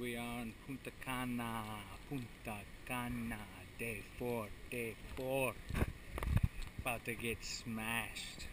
we are in Punta Cana, Punta Cana, day four, day four. About to get smashed.